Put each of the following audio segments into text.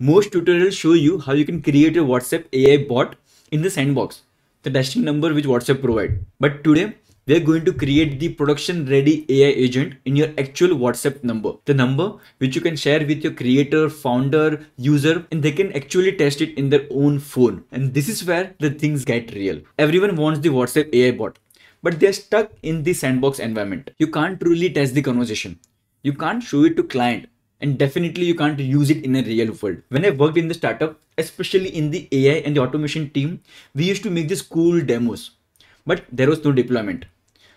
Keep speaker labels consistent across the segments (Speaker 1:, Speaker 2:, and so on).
Speaker 1: Most tutorials show you how you can create a WhatsApp AI bot in the sandbox, the testing number which WhatsApp provide. But today, we are going to create the production ready AI agent in your actual WhatsApp number. The number which you can share with your creator, founder, user, and they can actually test it in their own phone. And this is where the things get real. Everyone wants the WhatsApp AI bot, but they're stuck in the sandbox environment. You can't truly test the conversation. You can't show it to client and definitely you can't use it in a real world. When I worked in the startup, especially in the AI and the automation team, we used to make these cool demos, but there was no deployment.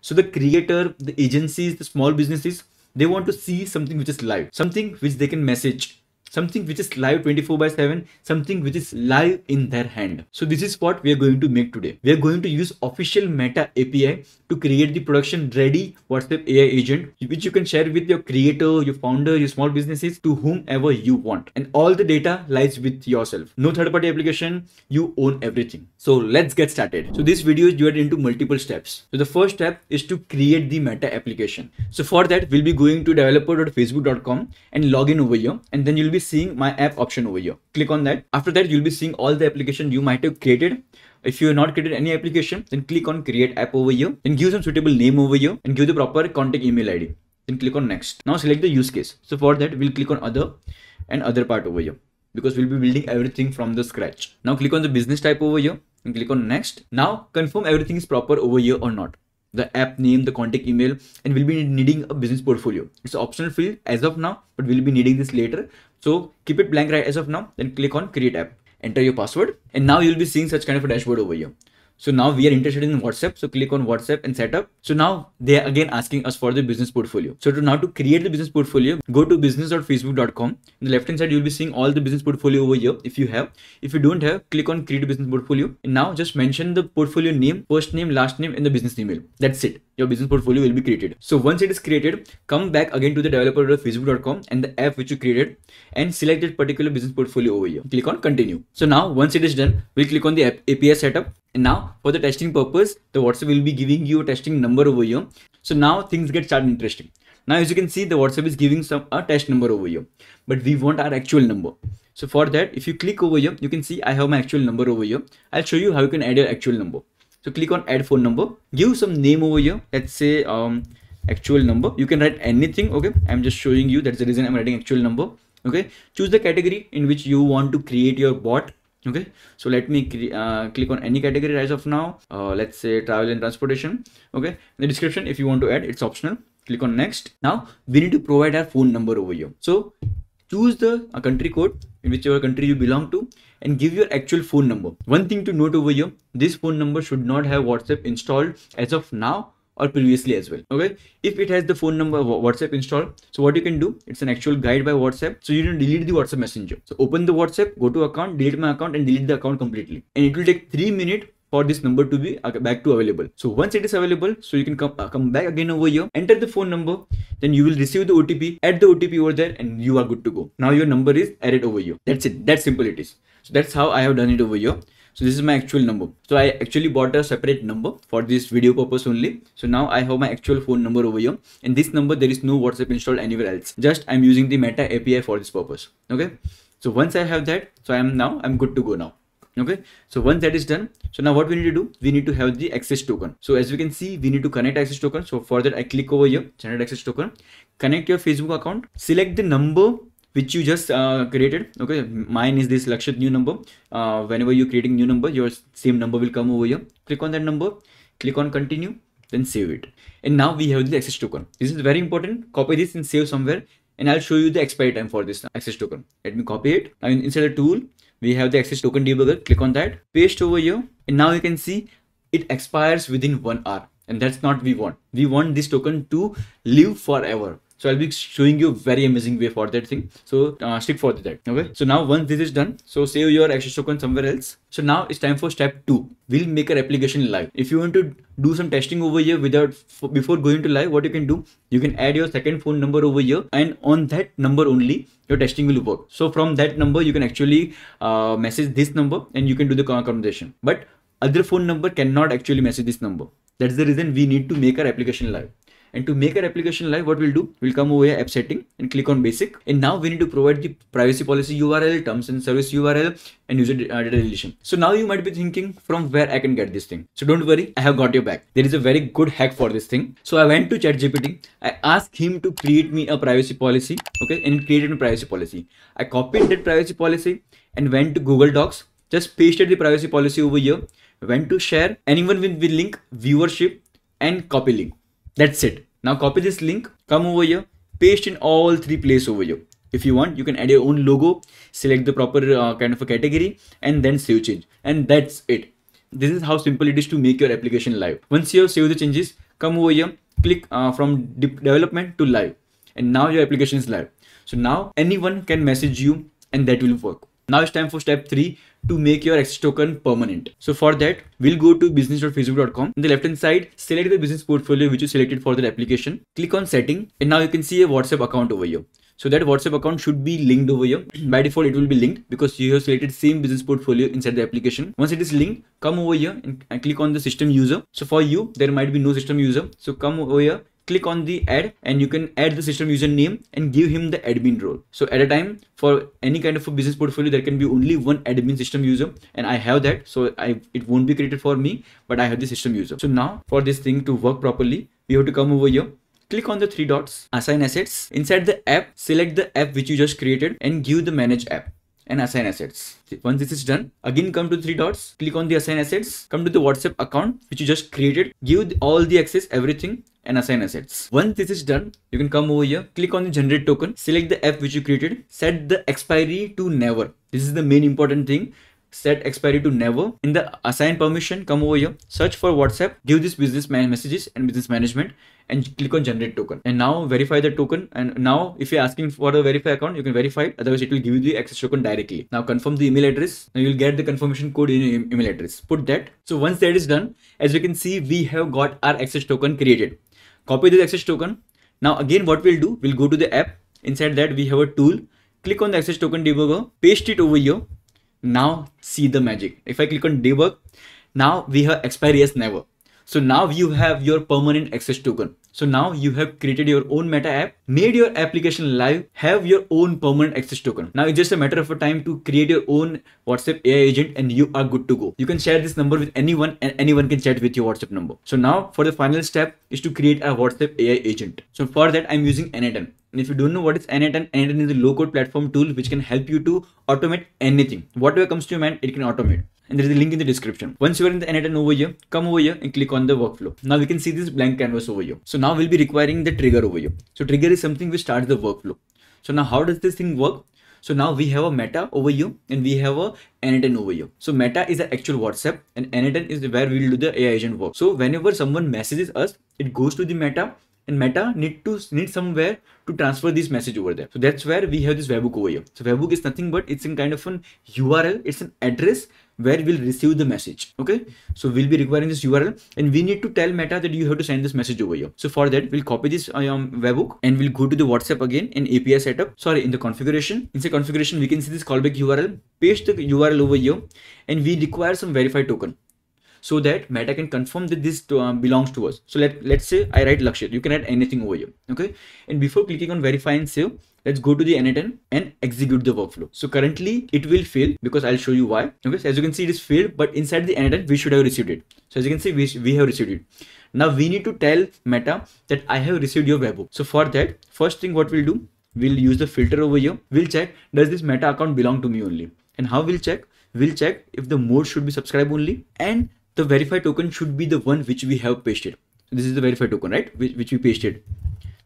Speaker 1: So the creator, the agencies, the small businesses, they want to see something which is live, something which they can message. Something which is live 24 by 7 something which is live in their hand. So this is what we are going to make today. We are going to use official meta api to create the production ready whatsapp ai agent which you can share with your creator your founder your small businesses to whomever you want and all the data lies with yourself no third party application you own everything so let's get started so this video is divided into multiple steps so the first step is to create the meta application so for that we'll be going to developer.facebook.com and log in over here and then you'll be seeing my app option over here. Click on that. After that, you'll be seeing all the application you might have created. If you have not created any application, then click on create app over here and give some suitable name over here and give the proper contact email ID. Then click on next. Now select the use case. So for that, we'll click on other and other part over here because we'll be building everything from the scratch. Now click on the business type over here and click on next. Now confirm everything is proper over here or not the app name, the contact email, and we'll be needing a business portfolio. It's optional field as of now, but we'll be needing this later. So keep it blank right as of now, then click on create app, enter your password, and now you'll be seeing such kind of a dashboard over here. So now we are interested in WhatsApp. So click on WhatsApp and setup. So now they are again asking us for the business portfolio. So to now to create the business portfolio, go to business.facebook.com. On the left hand side, you'll be seeing all the business portfolio over here. If you have, if you don't have, click on create business portfolio. And now just mention the portfolio name, first name, last name, and the business email. That's it. Your business portfolio will be created. So once it is created, come back again to the developer.facebook.com and the app which you created and select that particular business portfolio over here. Click on continue. So now once it is done, we'll click on the app API setup and now for the testing purpose, the WhatsApp will be giving you a testing number over here. So now things get started interesting. Now as you can see, the WhatsApp is giving some a test number over here, but we want our actual number. So for that, if you click over here, you can see I have my actual number over here. I'll show you how you can add your actual number. So click on add phone number, give some name over here. Let's say um, actual number. You can write anything. Okay. I'm just showing you. That's the reason I'm writing actual number. Okay. Choose the category in which you want to create your bot okay so let me uh, click on any category as of now uh, let's say travel and transportation okay in the description if you want to add it's optional click on next now we need to provide our phone number over here so choose the uh, country code in whichever country you belong to and give your actual phone number. One thing to note over here this phone number should not have whatsapp installed as of now or previously as well okay? If it has the phone number whatsapp installed so what you can do it's an actual guide by whatsapp so you don't delete the whatsapp messenger. So open the whatsapp go to account delete my account and delete the account completely. And it will take three minutes for this number to be back to available. So once it is available so you can come uh, come back again over here enter the phone number then you will receive the otp add the otp over there and you are good to go. Now your number is added over here. That's it. That simple it is so that's how i have done it over here so this is my actual number. So I actually bought a separate number for this video purpose only. So now I have my actual phone number over here. In this number, there is no WhatsApp installed anywhere else. Just I'm using the Meta API for this purpose. Okay. So once I have that, so I am now, I'm good to go now. Okay. So once that is done, so now what we need to do, we need to have the access token. So as you can see, we need to connect access token. So for that, I click over here, generate access token, connect your Facebook account, select the number which you just uh, created okay? Mine is this Lakshit new number. Uh, whenever you're creating new number your same number will come over here. Click on that number click on continue then save it. And now we have the access token. This is very important. Copy this and save somewhere and I'll show you the expiry time for this access token. Let me copy it. Now inside the tool we have the access token debugger. Click on that. Paste over here. And now you can see it expires within one hour. And that's not we want. We want this token to live forever so I'll be showing you a very amazing way for that thing. So uh, stick for that. Okay. So now once this is done, so save your access token somewhere else. So now it's time for step two. We'll make our application live. If you want to do some testing over here without before going to live, what you can do, you can add your second phone number over here, and on that number only your testing will work. So from that number, you can actually uh, message this number and you can do the conversation. But other phone number cannot actually message this number. That's the reason we need to make our application live And to make our application live, what we'll do, we'll come over here, app setting and click on basic. And now we need to provide the privacy policy URL, terms and service URL and user uh, data deletion. So now you might be thinking from where I can get this thing. So don't worry, I have got your back. There is a very good hack for this thing. So I went to ChatGPT. I asked him to create me a privacy policy. Okay. And created a privacy policy. I copied that privacy policy and went to Google Docs. Just pasted the privacy policy over here. Went to share anyone with, with link, viewership and copy link. That's it. Now copy this link, come over here, paste in all three places over here. If you want, you can add your own logo, select the proper uh, kind of a category and then save change. And that's it. This is how simple it is to make your application live. Once you have saved the changes, come over here, click uh, from de development to live. And now your application is live. So now anyone can message you and that will work. Now it's time for step three to make your access token permanent. So for that, we'll go to business.facebook.com. On the left hand side, select the business portfolio which you selected for the application. Click on setting and now you can see a WhatsApp account over here. So that WhatsApp account should be linked over here. By default, it will be linked because you have selected same business portfolio inside the application. Once it is linked, come over here and, and click on the system user. So for you, there might be no system user. So come over here click on the add and you can add the system user name and give him the admin role. So at a time for any kind of a business portfolio, there can be only one admin system user and I have that. So I it won't be created for me, but I have the system user. So now for this thing to work properly, we have to come over here click on the three dots, assign assets. Inside the app, select the app which you just created and give the manage app and assign assets. Once this is done, again come to three dots, click on the assign assets, come to the WhatsApp account which you just created, give all the access, everything and assign assets. Once this is done, you can come over here, click on the generate token, select the app which you created, set the expiry to never. This is the main important thing set expiry to never. In the assign permission, come over here, search for WhatsApp, give this business messages and business management and click on generate token. And now verify the token. And now if you're asking for a verify account, you can verify it. Otherwise it will give you the access token directly. Now confirm the email address. Now you'll get the confirmation code in your email address. Put that. So once that is done, as you can see, we have got our access token created. Copy this access token. Now again, what we'll do, we'll go to the app. Inside that we have a tool. Click on the access token debugger, paste it over here now see the magic. If I click on debug, now we have expiry as never. So now you have your permanent access token. So now you have created your own meta app, made your application live, have your own permanent access token. Now it's just a matter of a time to create your own WhatsApp AI agent and you are good to go. You can share this number with anyone and anyone can chat with your WhatsApp number. So now for the final step is to create a WhatsApp AI agent. So for that I'm using n8n. And if you don't know what is n8n, n8n is a low code platform tool which can help you to automate anything. Whatever comes to your mind, it can automate and there is a link in the description. Once you are in the n8n over here, come over here and click on the workflow. Now we can see this blank canvas over here. So now we'll be requiring the trigger over here. So trigger is something which starts the workflow. So now how does this thing work? So now we have a meta over here and we have a n8n over here. So meta is the actual WhatsApp and n8n is where we'll do the AI agent work. So whenever someone messages us, it goes to the meta and meta need to need somewhere to transfer this message over there. So that's where we have this webhook over here. So webhook is nothing but it's in kind of an url it's an address where we'll receive the message. Okay? So we'll be requiring this url and we need to tell meta that you have to send this message over here. So for that we'll copy this um, webhook and we'll go to the whatsapp again in api setup. Sorry in the configuration. In the configuration we can see this callback url paste the url over here and we require some verified token so that Meta can confirm that this to, uh, belongs to us. So let, let's say I write Lakshit, you can add anything over here, okay? And before clicking on verify and save, let's go to the n8n and execute the workflow. So currently it will fail because I'll show you why. Okay, so as you can see it is failed, but inside the n8n we should have received it. So as you can see, we, we have received it. Now we need to tell Meta that I have received your webhook. So for that, first thing what we'll do, we'll use the filter over here. We'll check, does this Meta account belong to me only? And how we'll check? We'll check if the mode should be subscribe only and the verify token should be the one which we have pasted. This is the verify token, right? Which, which we pasted.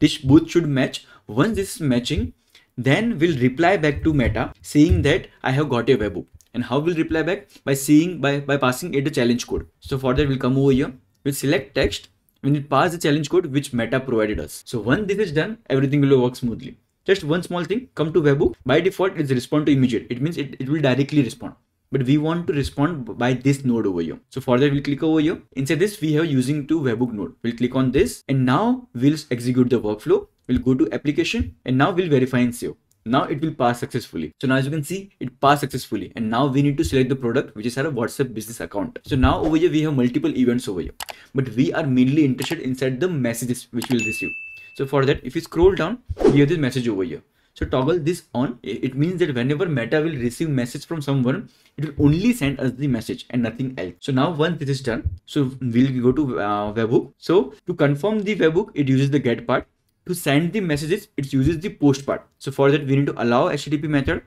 Speaker 1: This both should match. Once this is matching, then we'll reply back to Meta saying that I have got a webhook. And how we'll reply back? By seeing, by, by passing it a challenge code. So for that, we'll come over here. We'll select text. It pass the challenge code which Meta provided us. So once this is done, everything will work smoothly. Just one small thing, come to webhook. By default, it's respond to immediate. It means it, it will directly respond but we want to respond by this node over here. So for that, we'll click over here. Inside this, we have using to webhook node. We'll click on this and now we'll execute the workflow. We'll go to application and now we'll verify and save. now it will pass successfully so now as you can see it passed successfully and now we need to select the product which is our whatsapp business account so now over here we have multiple events over here but we are mainly interested inside the messages which we'll receive so for that if you scroll down have this message over here so toggle this on. It means that whenever meta will receive message from someone it will only send us the message and nothing else. So now once this is done so we'll go to uh, webhook. So to confirm the webhook it uses the get part. To send the messages it uses the post part. So for that we need to allow http method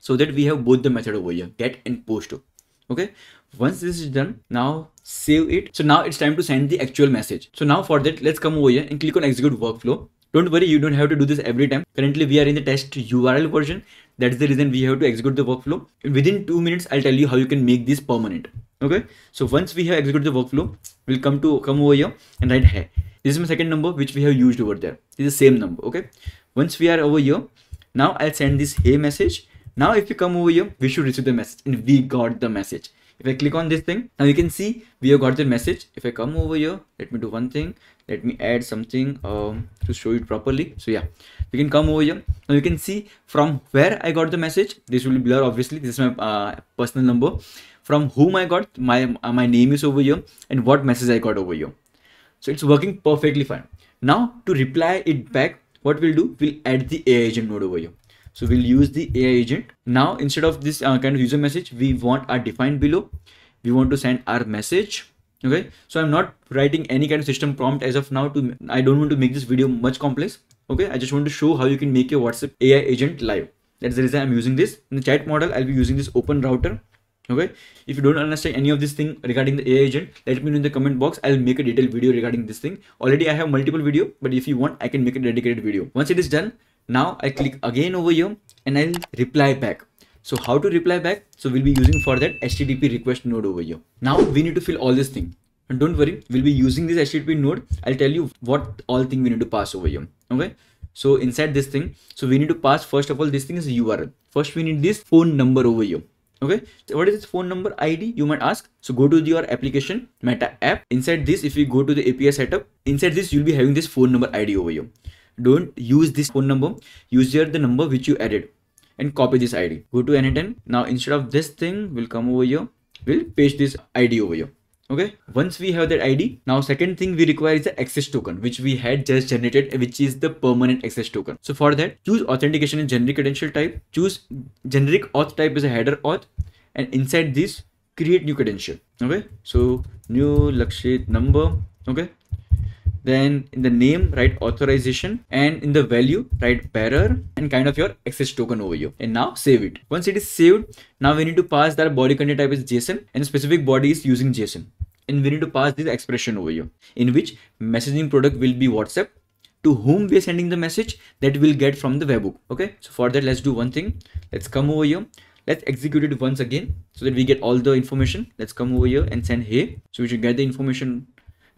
Speaker 1: so that we have both the method over here get and post. Okay? Once this is done now save it. So now it's time to send the actual message. So now for that let's come over here and click on execute workflow don't worry you don't have to do this every time. Currently we are in the test url version. That's the reason we have to execute the workflow. Within two minutes i'll tell you how you can make this permanent. Okay? So once we have executed the workflow we'll come to come over here and write hey this is my second number which we have used over there. This is the same number okay? Once we are over here now i'll send this hey message. Now if you come over here we should receive the message. And we got the message. If i click on this thing now you can see we have got the message. If i come over here let me do one thing let me add something um, to show it properly so yeah we can come over here now you can see from where i got the message this will be blur obviously this is my uh, personal number from whom i got my uh, my name is over here and what message i got over here so it's working perfectly fine. Now to reply it back, what we'll do, we'll add the AI agent node over here. So we'll use the AI agent. Now instead of this uh, kind of user message, we want our defined below. We want to send our message. Okay. So I'm not writing any kind of system prompt as of now to, I don't want to make this video much complex. Okay. I just want to show how you can make your WhatsApp AI agent live. That's the reason I'm using this. In the chat model, I'll be using this open router okay if you don't understand any of this thing regarding the ai agent let me know in the comment box i'll make a detailed video regarding this thing already i have multiple video but if you want i can make a dedicated video once it is done now i click again over here and i'll reply back so how to reply back? So we'll be using for that http request node over here. Now we need to fill all this thing. And don't worry we'll be using this http node. I'll tell you what all thing we need to pass over here. Okay? So inside this thing so we need to pass first of all this thing is url first we need this phone number over here. Okay? So what is this phone number id you might ask? So go to your application meta app. Inside this if you go to the api setup inside this you'll be having this phone number id over here. Don't use this phone number. Use here the number which you added and copy this id go to n8n now instead of this thing we'll come over here. We'll paste this id over here. Okay? Once we have that id now second thing we require is the access token which we had just generated which is the permanent access token. So for that choose authentication generic credential type. Choose generic auth type as a header auth. And inside this create new credential. Okay? So new lakshit number. Okay then in the name write authorization and in the value write bearer and kind of your access token over here. And now save it. Once it is saved now we need to pass that body content type is json and specific body is using json and we need to pass this expression over here in which messaging product will be whatsapp to whom we are sending the message that we'll get from the webhook. Okay? So for that let's do one thing. Let's come over here. Let's execute it once again so that we get all the information. Let's come over here and send hey so we should get the information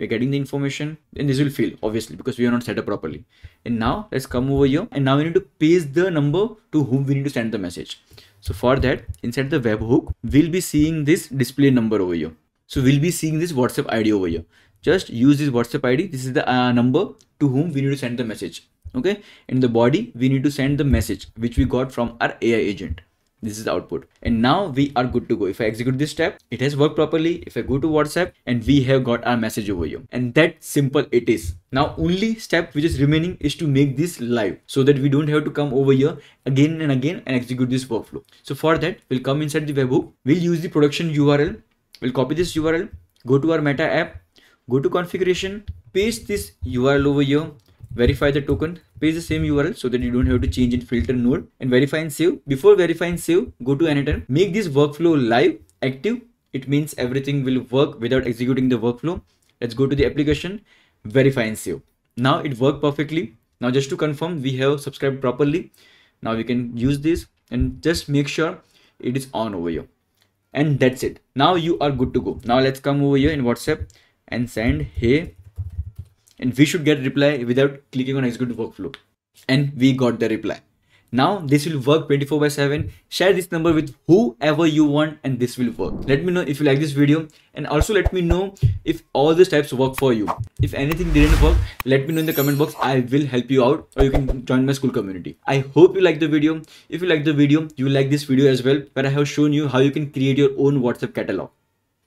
Speaker 1: we're getting the information and this will fail obviously because we are not set up properly. And now let's come over here and now we need to paste the number to whom we need to send the message. So for that inside the webhook we'll be seeing this display number over here. So we'll be seeing this whatsapp id over here. Just use this whatsapp id this is the uh, number to whom we need to send the message okay? In the body we need to send the message which we got from our ai agent this is the output. And now we are good to go. If i execute this step it has worked properly. If i go to whatsapp and we have got our message over here. And that simple it is. Now only step which is remaining is to make this live so that we don't have to come over here again and again and execute this workflow. So for that we'll come inside the webhook. We'll use the production url. We'll copy this url. Go to our meta app. Go to configuration. Paste this url over here verify the token paste the same url so that you don't have to change in filter node and verify and save. Before verify and save go to n8n. Make this workflow live active. It means everything will work without executing the workflow. Let's go to the application verify and save. Now it worked perfectly. Now just to confirm we have subscribed properly. Now we can use this and just make sure it is on over here. And that's it. Now you are good to go. Now let's come over here in whatsapp and send hey and we should get reply without clicking on execute workflow and we got the reply Now this will work 24 by 7. Share this number with whoever you want and this will work. Let me know if you like this video and also let me know if all these types work for you. If anything didn't work, let me know in the comment box. I will help you out or you can join my Skool community. I hope you like the video. If you like the video, you will like this video as well where I have shown you how you can create your own WhatsApp catalog.